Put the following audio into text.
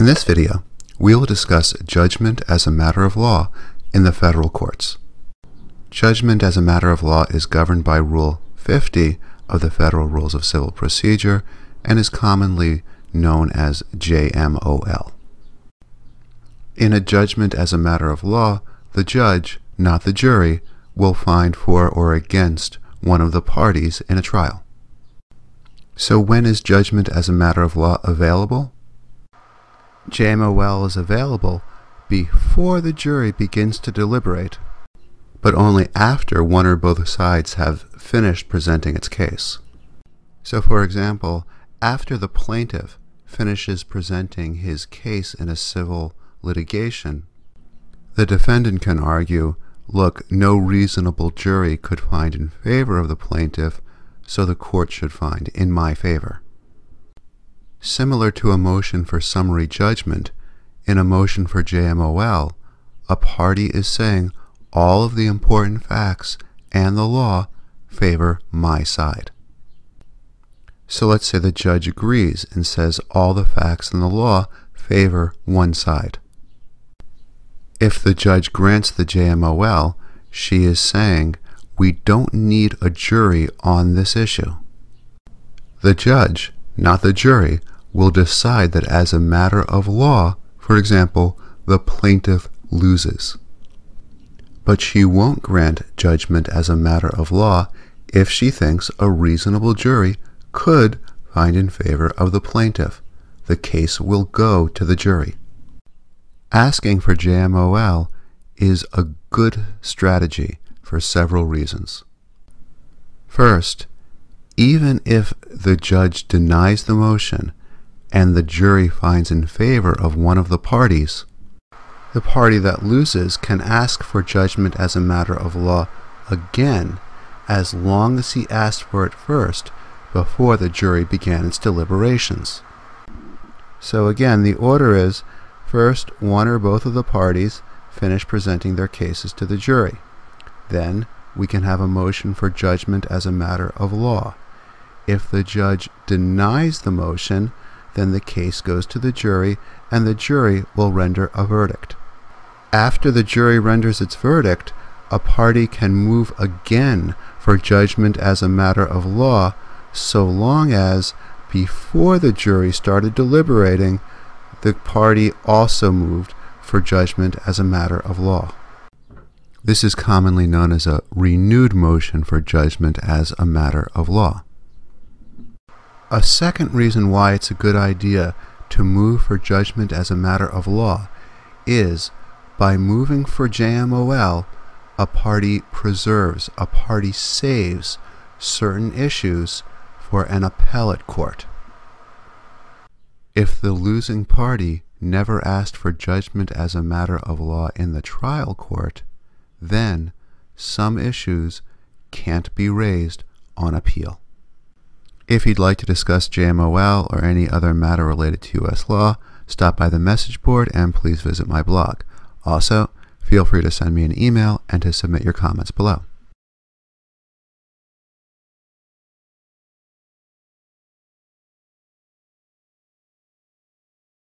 In this video, we will discuss judgment as a matter of law in the federal courts. Judgment as a matter of law is governed by Rule 50 of the Federal Rules of Civil Procedure and is commonly known as JMOL. In a judgment as a matter of law, the judge, not the jury, will find for or against one of the parties in a trial. So when is judgment as a matter of law available? JMOL is available before the jury begins to deliberate, but only after one or both sides have finished presenting its case. So for example, after the plaintiff finishes presenting his case in a civil litigation, the defendant can argue, look, no reasonable jury could find in favor of the plaintiff, so the court should find in my favor. Similar to a motion for summary judgment, in a motion for JMOL, a party is saying all of the important facts and the law favor my side. So let's say the judge agrees and says all the facts and the law favor one side. If the judge grants the JMOL, she is saying we don't need a jury on this issue. The judge, not the jury, will decide that as a matter of law, for example, the plaintiff loses. But she won't grant judgment as a matter of law if she thinks a reasonable jury could find in favor of the plaintiff. The case will go to the jury. Asking for JMOL is a good strategy for several reasons. First, even if the judge denies the motion and the jury finds in favor of one of the parties, the party that loses can ask for judgment as a matter of law again as long as he asked for it first before the jury began its deliberations. So again, the order is First, one or both of the parties finish presenting their cases to the jury. Then, we can have a motion for judgment as a matter of law. If the judge denies the motion, then the case goes to the jury and the jury will render a verdict. After the jury renders its verdict, a party can move again for judgment as a matter of law so long as, before the jury started deliberating, the party also moved for judgment as a matter of law. This is commonly known as a renewed motion for judgment as a matter of law. A second reason why it's a good idea to move for judgment as a matter of law is by moving for JMOL, a party preserves, a party saves certain issues for an appellate court. If the losing party never asked for judgment as a matter of law in the trial court, then some issues can't be raised on appeal. If you'd like to discuss JMOL or any other matter related to U.S. law, stop by the message board and please visit my blog. Also, feel free to send me an email and to submit your comments below.